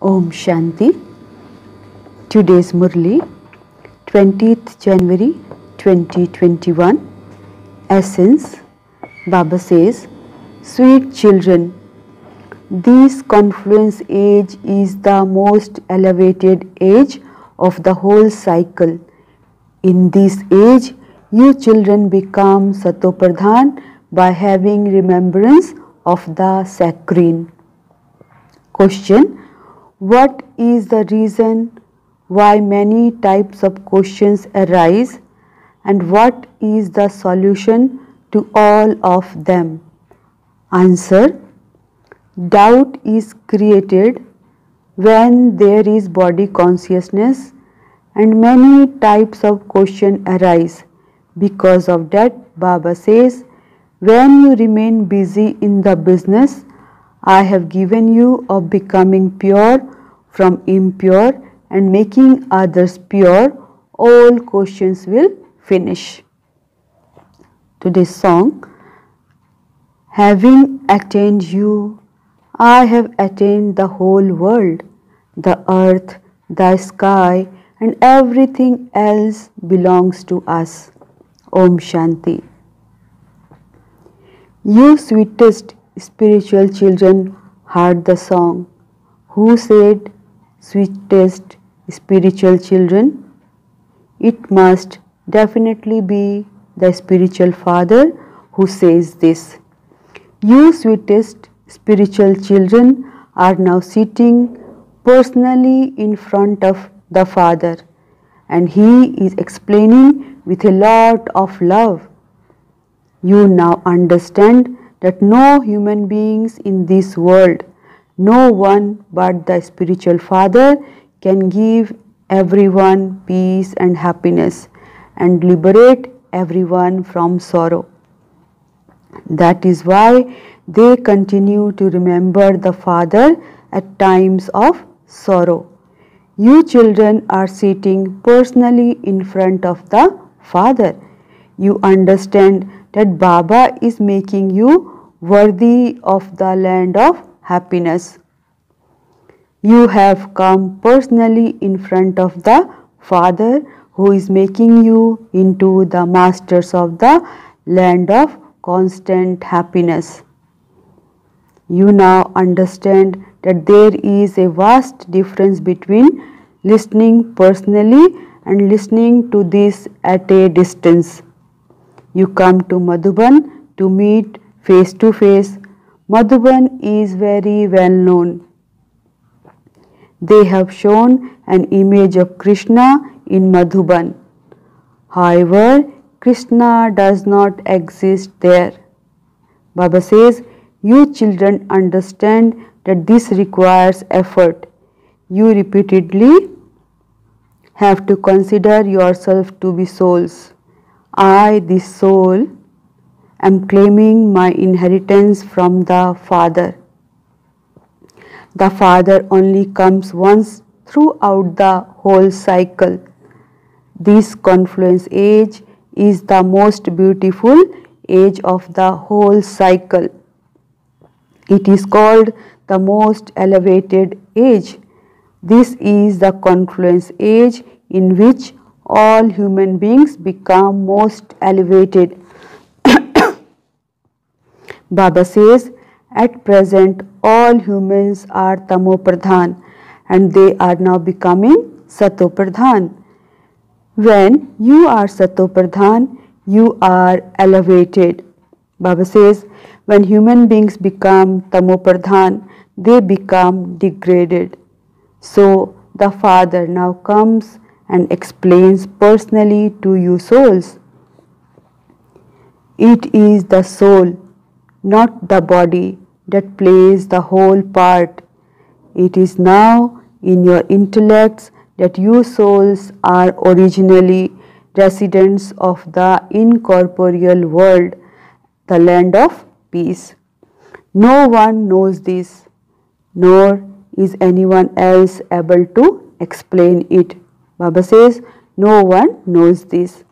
Om Shanti. Today's Murli, 20th January 2021. Essence Baba says, Sweet children, this confluence age is the most elevated age of the whole cycle. In this age, you children become Satopradhan by having remembrance of the saccharine. Question What is the reason why many types of questions arise and what is the solution to all of them? Answer Doubt is created when there is body consciousness and many types of question arise. Because of that, Baba says, when you remain busy in the business, I have given you of becoming pure from impure and making others pure, all questions will finish. Today's song Having attained you, I have attained the whole world, the earth, the sky, and everything else belongs to us. Om Shanti. You sweetest spiritual children heard the song. Who said, sweetest spiritual children? It must definitely be the spiritual father who says this. You sweetest spiritual children are now sitting personally in front of the father and he is explaining with a lot of love you now understand that no human beings in this world, no one but the spiritual Father can give everyone peace and happiness and liberate everyone from sorrow. That is why they continue to remember the Father at times of sorrow. You children are sitting personally in front of the Father. You understand that Baba is making you worthy of the land of happiness. You have come personally in front of the Father who is making you into the masters of the land of constant happiness. You now understand that there is a vast difference between listening personally and listening to this at a distance. You come to Madhuban to meet face to face. Madhuban is very well known. They have shown an image of Krishna in Madhuban. However, Krishna does not exist there. Baba says, You children understand that this requires effort. You repeatedly have to consider yourself to be souls. I, the soul, am claiming my inheritance from the Father. The Father only comes once throughout the whole cycle. This confluence age is the most beautiful age of the whole cycle. It is called the most elevated age. This is the confluence age in which all human beings become most elevated. Baba says, at present all humans are tamopradhan and they are now becoming satopradhan. When you are satopradhan, you are elevated. Baba says, when human beings become tamopradhan, they become degraded. So the Father now comes and explains personally to you souls. It is the soul, not the body, that plays the whole part. It is now in your intellects that you souls are originally residents of the incorporeal world, the land of peace. No one knows this, nor is anyone else able to explain it. Baba says, no one knows this.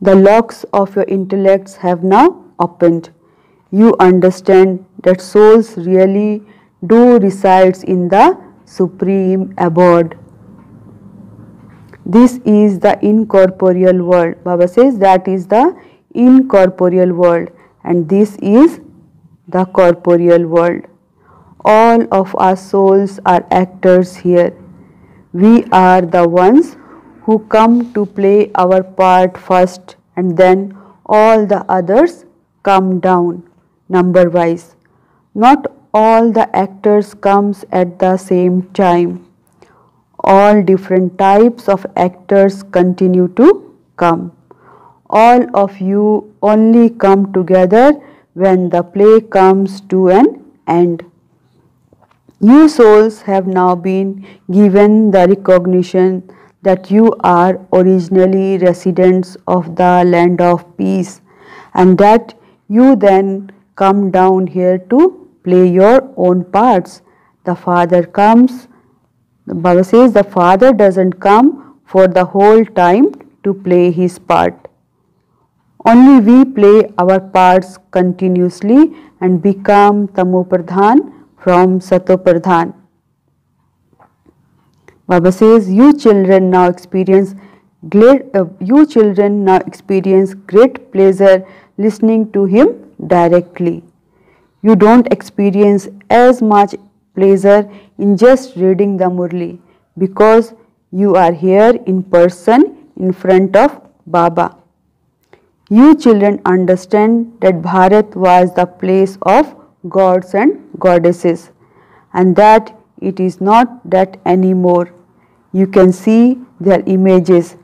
The locks of your intellects have now opened. You understand that souls really do resides in the supreme abode. This is the incorporeal world. Baba says that is the incorporeal world and this is the corporeal world. All of our souls are actors here. We are the ones who come to play our part first and then all the others come down number wise. Not all the actors comes at the same time. All different types of actors continue to come. All of you only come together when the play comes to an end. You souls have now been given the recognition that you are originally residents of the land of peace and that you then come down here to play your own parts. The Father comes, the Baba says the Father doesn't come for the whole time to play his part. Only we play our parts continuously and become Tamopradhan from Satopradhan. Baba says, you children now experience great, uh, you children now experience great pleasure listening to him directly. You don't experience as much pleasure in just reading the Murli because you are here in person in front of Baba. You children understand that Bharat was the place of gods and goddesses and that it is not that anymore. You can see their images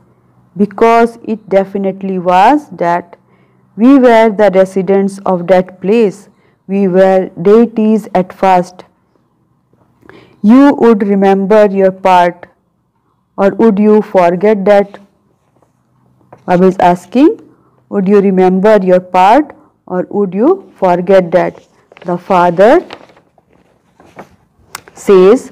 because it definitely was that we were the residents of that place. We were deities at first. You would remember your part or would you forget that? Baba is asking, would you remember your part or would you forget that? The father says,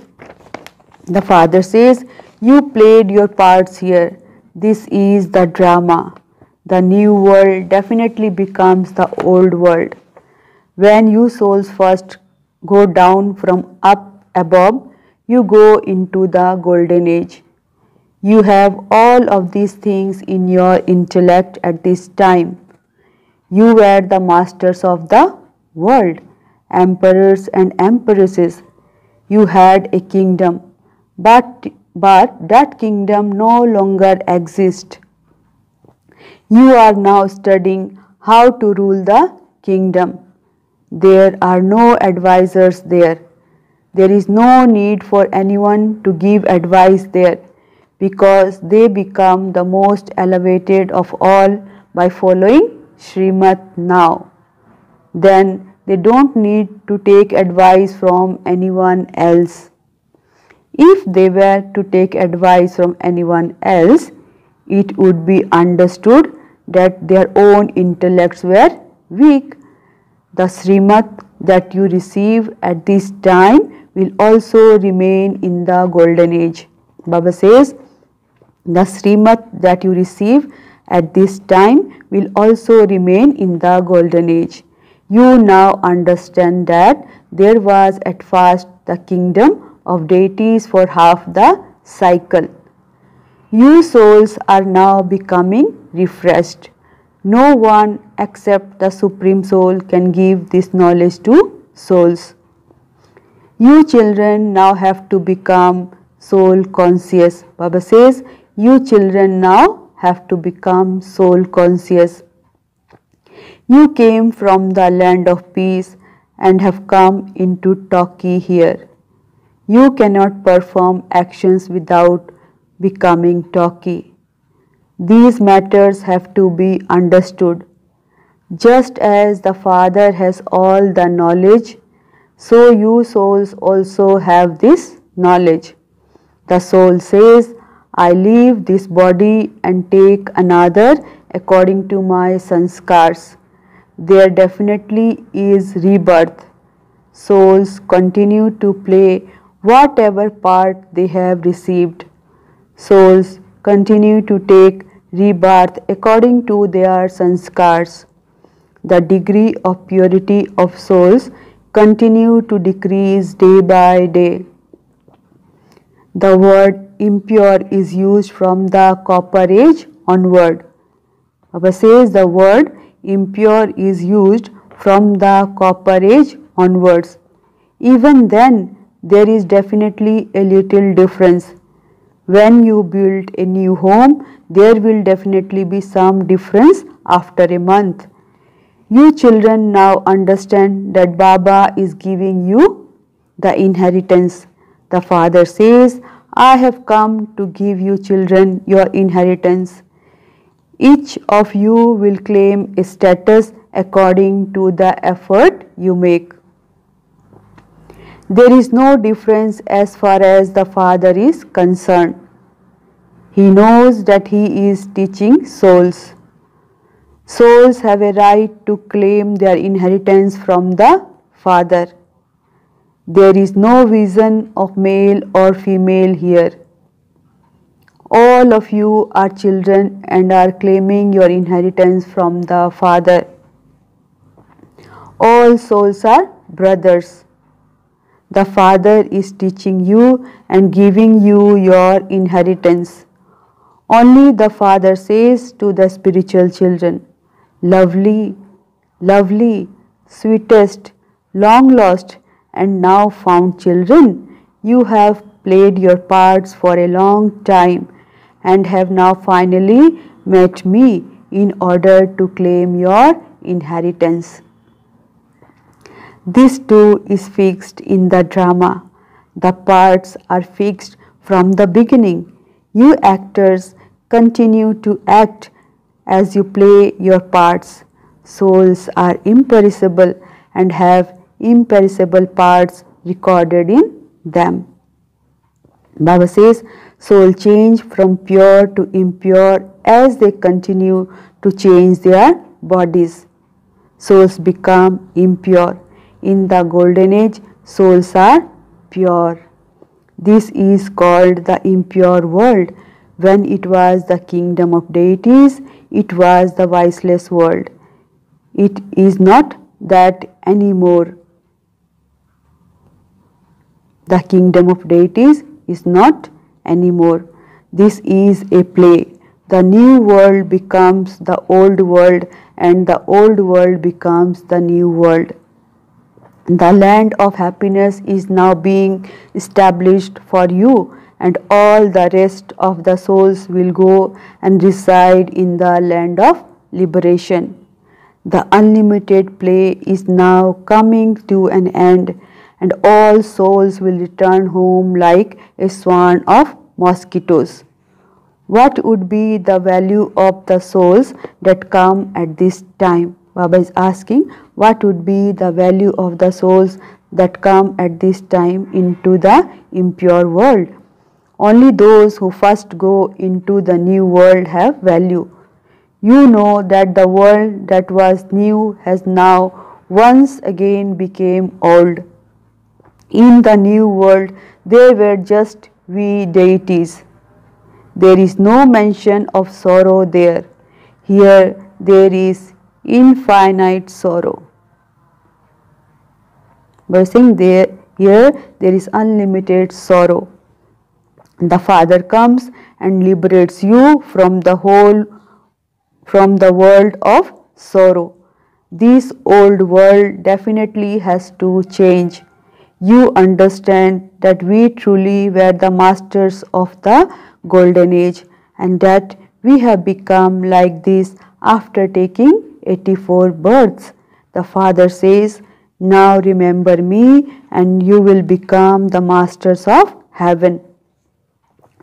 the father says, you played your parts here. This is the drama. The new world definitely becomes the old world. When you souls first go down from up above, you go into the golden age. You have all of these things in your intellect at this time. You were the masters of the world, emperors and empresses, you had a kingdom, but, but that kingdom no longer exists. You are now studying how to rule the kingdom. There are no advisors there. There is no need for anyone to give advice there because they become the most elevated of all by following Srimat now. Then they don't need to take advice from anyone else. If they were to take advice from anyone else, it would be understood that their own intellects were weak. The Srimat that you receive at this time will also remain in the golden age. Baba says, the Srimat that you receive at this time will also remain in the golden age. You now understand that there was at first the kingdom of deities for half the cycle. You souls are now becoming refreshed. No one except the Supreme Soul can give this knowledge to souls. You children now have to become soul conscious. Baba says, you children now have to become soul conscious. You came from the land of peace and have come into talkie here. You cannot perform actions without becoming talkie. These matters have to be understood. Just as the Father has all the knowledge, so you souls also have this knowledge. The soul says, I leave this body and take another according to my sanskars there definitely is rebirth. Souls continue to play whatever part they have received. Souls continue to take rebirth according to their sanskars. The degree of purity of souls continue to decrease day by day. The word impure is used from the copper age onward. Baba says the word impure is used from the copper age onwards. Even then, there is definitely a little difference. When you build a new home, there will definitely be some difference after a month. You children now understand that Baba is giving you the inheritance. The father says, I have come to give you children your inheritance. Each of you will claim a status according to the effort you make. There is no difference as far as the Father is concerned. He knows that He is teaching souls. Souls have a right to claim their inheritance from the Father. There is no vision of male or female here. All of you are children and are claiming your inheritance from the Father. All souls are brothers. The Father is teaching you and giving you your inheritance. Only the Father says to the spiritual children, Lovely, lovely, sweetest, long lost, and now found children, you have played your parts for a long time and have now finally met me in order to claim your inheritance. This too is fixed in the drama. The parts are fixed from the beginning. You actors continue to act as you play your parts. Souls are imperishable and have imperishable parts recorded in them. Baba says, soul change from pure to impure as they continue to change their bodies. Souls become impure. In the golden age, souls are pure. This is called the impure world. When it was the kingdom of deities, it was the viceless world. It is not that anymore. The kingdom of deities is not anymore. This is a play. The new world becomes the old world and the old world becomes the new world. The land of happiness is now being established for you, and all the rest of the souls will go and reside in the land of liberation. The unlimited play is now coming to an end, and all souls will return home like a swan of mosquitoes. What would be the value of the souls that come at this time? Baba is asking what would be the value of the souls that come at this time into the impure world. Only those who first go into the new world have value. You know that the world that was new has now once again became old. In the new world they were just we deities. There is no mention of sorrow there. Here there is infinite sorrow. By saying there, here there is unlimited sorrow. The Father comes and liberates you from the whole, from the world of sorrow. This old world definitely has to change. You understand that we truly were the masters of the golden age and that we have become like this after taking 84 births. The Father says, Now remember me, and you will become the masters of heaven.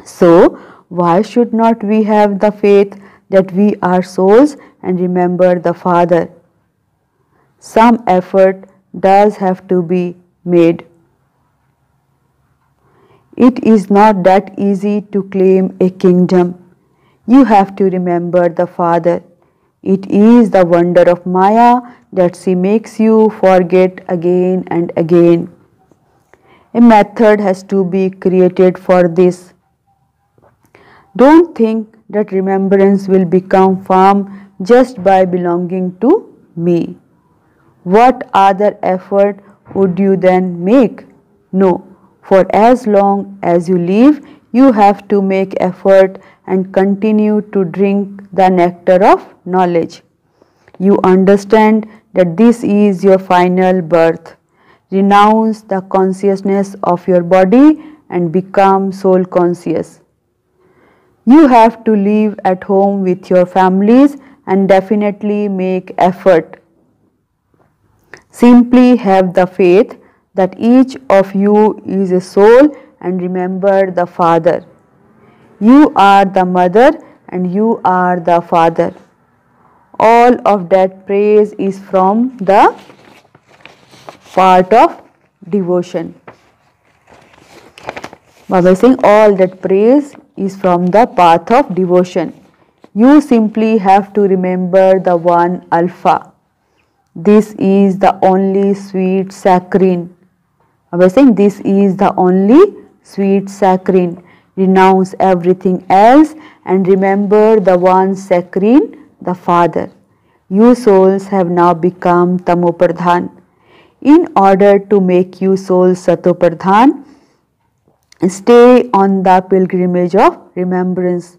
So, why should not we have the faith that we are souls and remember the Father? Some effort does have to be made. It is not that easy to claim a kingdom. You have to remember the Father. It is the wonder of Maya that she makes you forget again and again. A method has to be created for this. Don't think that remembrance will become firm just by belonging to me. What other effort would you then make? No, for as long as you live, you have to make effort and continue to drink the nectar of knowledge. You understand that this is your final birth. Renounce the consciousness of your body and become soul conscious. You have to live at home with your families and definitely make effort. Simply have the faith that each of you is a soul and remember the Father. You are the mother and you are the father. All of that praise is from the part of devotion. Baba is saying all that praise is from the path of devotion. You simply have to remember the one Alpha. This is the only sweet saccharine. Is saying this is the only sweet saccharine. Renounce everything else and remember the one saccharine, the Father. You souls have now become Tamopradhan. In order to make you souls Satopradhan, Stay on the pilgrimage of remembrance.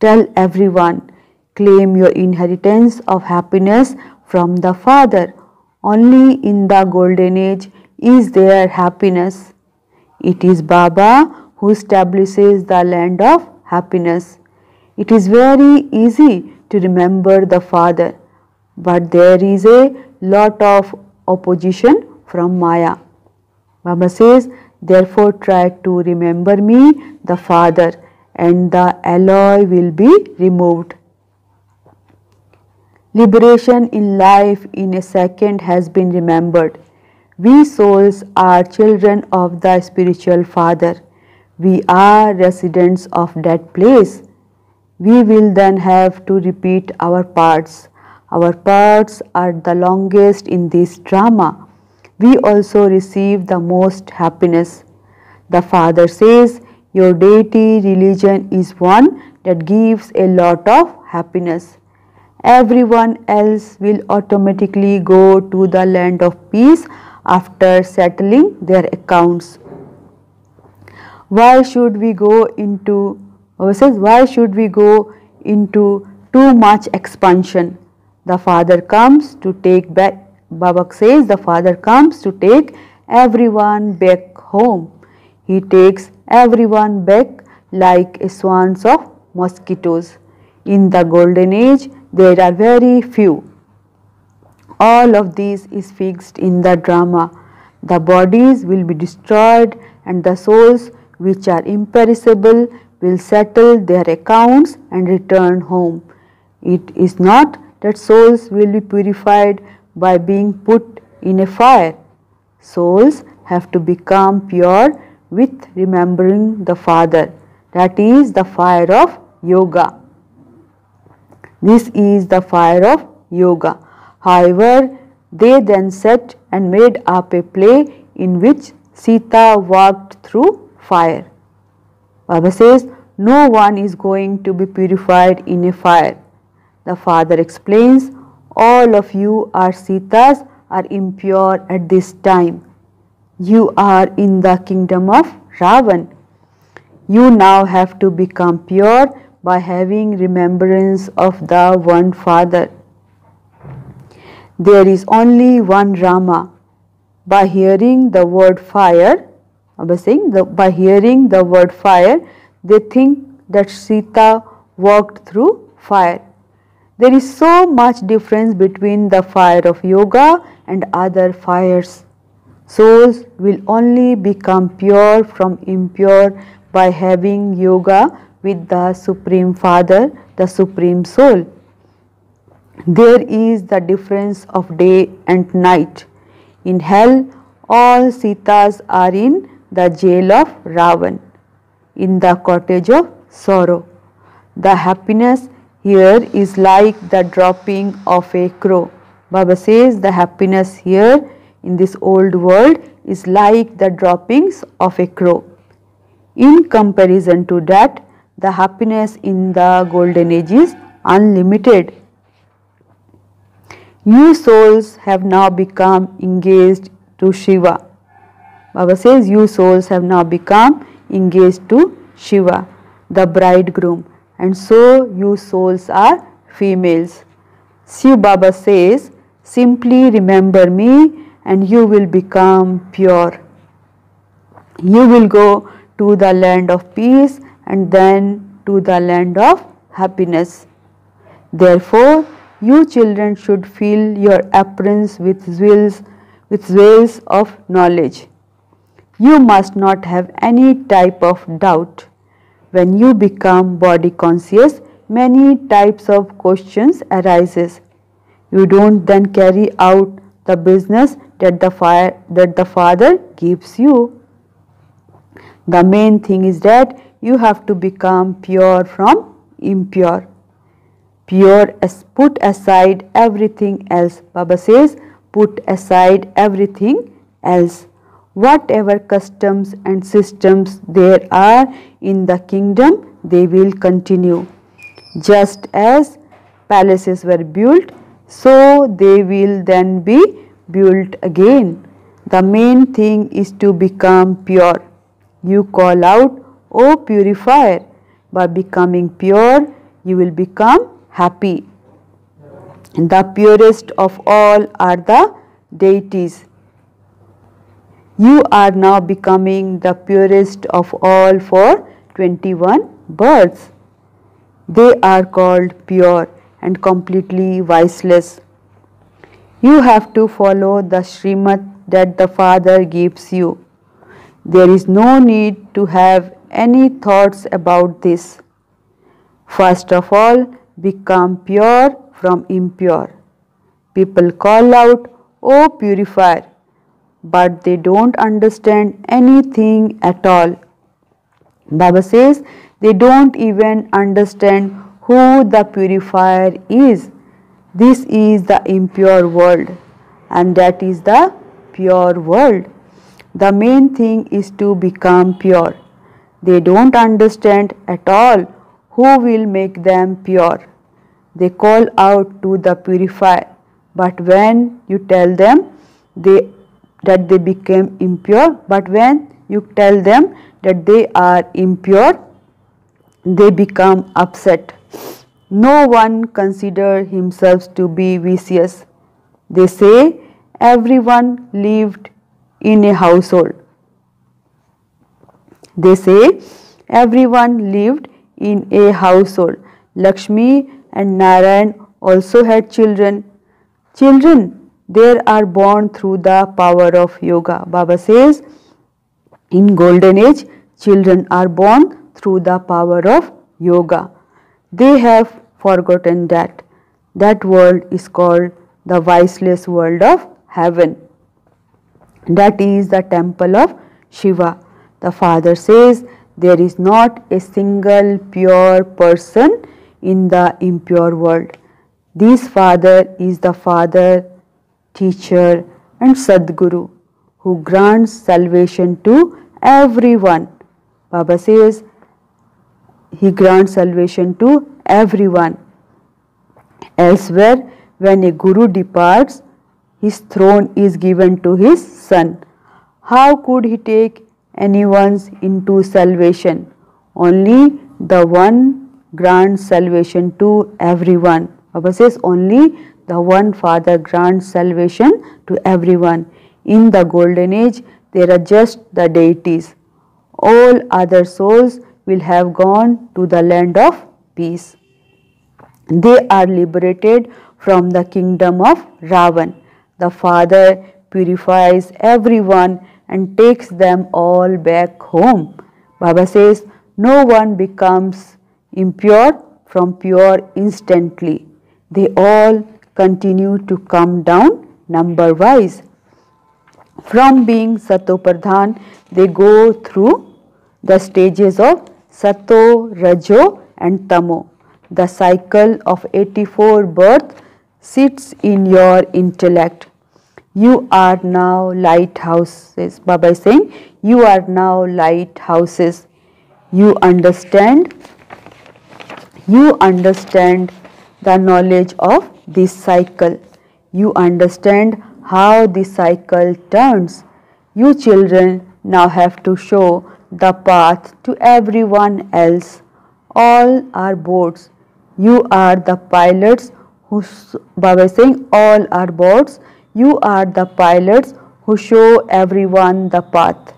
Tell everyone, claim your inheritance of happiness from the Father. Only in the golden age is there happiness. It is Baba who establishes the land of happiness. It is very easy to remember the Father, but there is a lot of opposition from Maya. Baba says, Therefore, try to remember me, the Father, and the alloy will be removed. Liberation in life in a second has been remembered. We souls are children of the spiritual Father. We are residents of that place. We will then have to repeat our parts. Our parts are the longest in this drama we also receive the most happiness. The Father says, Your deity religion is one that gives a lot of happiness. Everyone else will automatically go to the land of peace after settling their accounts. Why should we go into uh, says why should we go into too much expansion? The Father comes to take back Babak says the father comes to take everyone back home. He takes everyone back like swans of mosquitoes. In the golden age, there are very few. All of this is fixed in the drama. The bodies will be destroyed and the souls which are imperishable will settle their accounts and return home. It is not that souls will be purified by being put in a fire. Souls have to become pure with remembering the Father. That is the fire of yoga. This is the fire of yoga. However, they then set and made up a play in which Sita walked through fire. Baba says, no one is going to be purified in a fire. The father explains, all of you are Sitas are impure at this time. You are in the kingdom of Ravan. You now have to become pure by having remembrance of the one Father. There is only one Rama. By hearing the word fire, by saying the, by hearing the word fire, they think that Sita walked through fire. There is so much difference between the fire of yoga and other fires. Souls will only become pure from impure by having yoga with the Supreme Father, the Supreme Soul. There is the difference of day and night. In hell, all Sitas are in the jail of Ravan, in the cottage of sorrow. The happiness here is like the dropping of a crow. Baba says the happiness here in this old world is like the droppings of a crow. In comparison to that, the happiness in the golden age is unlimited. You souls have now become engaged to Shiva. Baba says, You souls have now become engaged to Shiva, the bridegroom, and so you souls are females. Shiv Baba says, Simply remember me and you will become pure. You will go to the land of peace and then to the land of happiness. Therefore, you children should fill your aprons with wells, with wells of knowledge. You must not have any type of doubt. When you become body conscious, many types of questions arises. You don't then carry out the business that the, fire, that the Father gives you. The main thing is that you have to become pure from impure. Pure as put aside everything else. Baba says, put aside everything else. Whatever customs and systems there are in the kingdom, they will continue. Just as palaces were built, so they will then be built again. The main thing is to become pure. You call out, O purifier. By becoming pure, you will become happy. The purest of all are the deities. You are now becoming the purest of all for 21 births. They are called pure and completely viceless. You have to follow the Srimat that the Father gives you. There is no need to have any thoughts about this. First of all, become pure from impure. People call out, O purifier, but they don't understand anything at all. Baba says they don't even understand who the purifier is. This is the impure world and that is the pure world. The main thing is to become pure. They don't understand at all who will make them pure. They call out to the purifier, but when you tell them they, that they became impure, but when you tell them that they are impure, they become upset. No one considers himself to be vicious. They say everyone lived in a household. They say everyone lived in a household. Lakshmi and Narayan also had children. Children there are born through the power of yoga. Baba says in golden age children are born through the power of yoga. They have forgotten that. That world is called the viceless world of heaven. That is the temple of Shiva. The Father says there is not a single pure person in the impure world. This Father is the Father, Teacher and Sadguru who grants salvation to everyone. Baba says he grants salvation to everyone. Elsewhere, when a guru departs, his throne is given to his son. How could he take anyone's into salvation? Only the one grants salvation to everyone. Baba says only the one Father grants salvation to everyone. In the golden age, there are just the deities. All other souls will have gone to the land of peace. They are liberated from the kingdom of Ravan. The Father purifies everyone and takes them all back home. Baba says, no one becomes impure from pure instantly. They all continue to come down number wise. From being Sato Pradhan, they go through the stages of Sato, Rajo and Tamo. The cycle of 84 birth sits in your intellect. You are now lighthouses. Baba is saying, you are now lighthouses. You understand, you understand the knowledge of this cycle. You understand how the cycle turns. You children now have to show the path to everyone else. All are boats. You are the pilots who, Baba is saying, all are boats. You are the pilots who show everyone the path.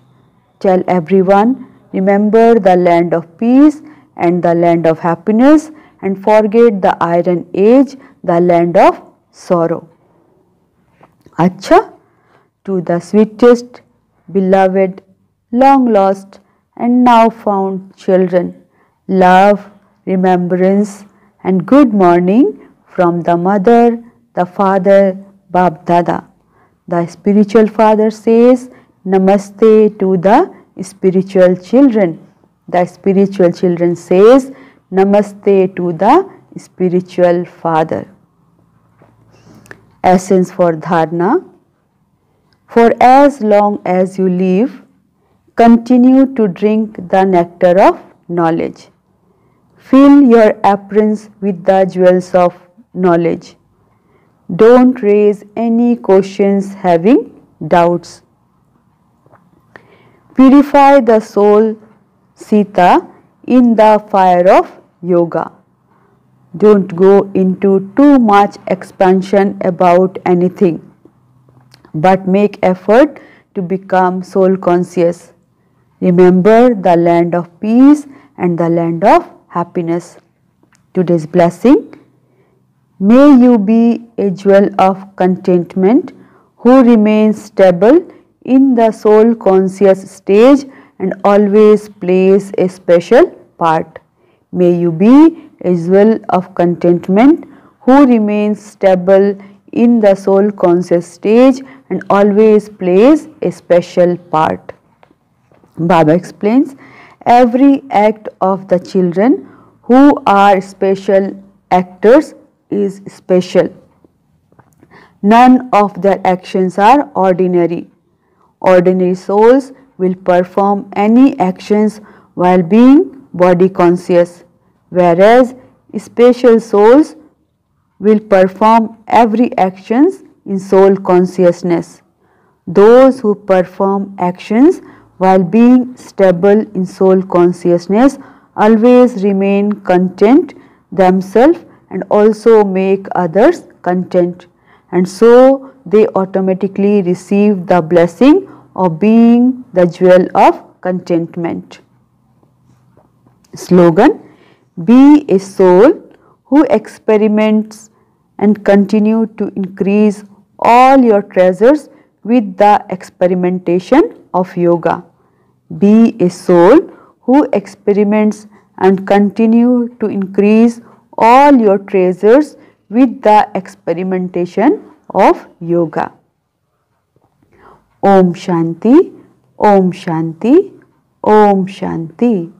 Tell everyone, remember the land of peace and the land of happiness and forget the iron age, the land of sorrow. Acha, to the sweetest, beloved, long lost and now found children, love, remembrance and good morning from the mother, the father, BapDada. The spiritual father says Namaste to the spiritual children. The spiritual children says Namaste to the spiritual father. Essence for Dharna For as long as you live, continue to drink the nectar of knowledge. Fill your aprons with the jewels of knowledge. Don't raise any questions having doubts. Purify the soul, Sita, in the fire of yoga. Don't go into too much expansion about anything, but make effort to become soul conscious. Remember the land of peace and the land of happiness. Today's blessing. May you be a jewel of contentment who remains stable in the soul conscious stage and always plays a special part. May you be a jewel of contentment who remains stable in the soul conscious stage and always plays a special part. Baba explains every act of the children who are special actors is special. None of their actions are ordinary. Ordinary souls will perform any actions while being body conscious, whereas special souls will perform every actions in soul consciousness. Those who perform actions while being stable in soul consciousness always remain content themselves and also make others content and so they automatically receive the blessing of being the jewel of contentment. Slogan Be a soul who experiments and continue to increase all your treasures with the experimentation of yoga. Be a soul who experiments and continue to increase all your treasures with the experimentation of yoga. Om Shanti, Om Shanti, Om Shanti.